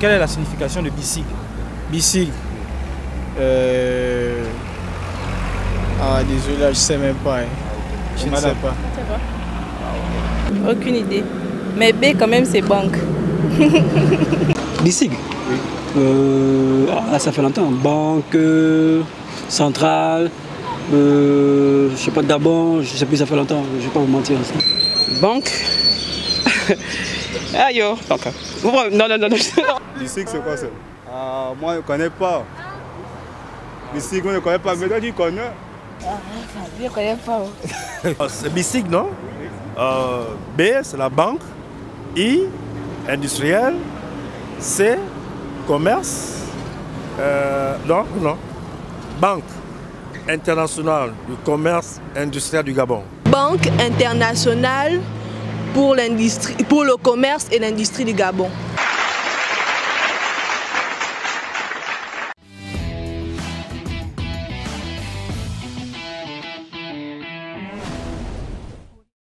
Quelle est la signification de BICIG BICIG euh... Ah désolé, là, je sais même pas. hein. Je ne sais pas. Aucune idée. Mais B quand même c'est banque. BICIG Euh, ah, ça fait longtemps. Banque euh, centrale, euh, je sais pas d'abord, je sais plus, ça fait longtemps, je vais pas vous mentir. Banque? Ah yo, banque. Non, non, non, non. Bicycle, c'est quoi ça? Ah, Moi, je ne connais pas. Bicycle, moi, je ne connais pas. Mais toi, tu connais Je connais pas. Ah, C'est BICIG, non? Euh, B, c'est la banque. I, industriel. C, commerce. Euh, non, non. Banque internationale du commerce industriel du Gabon. Banque internationale pour, pour le commerce et l'industrie du Gabon.